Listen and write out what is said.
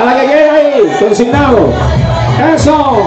A la que queda ahí, consignado. Eso.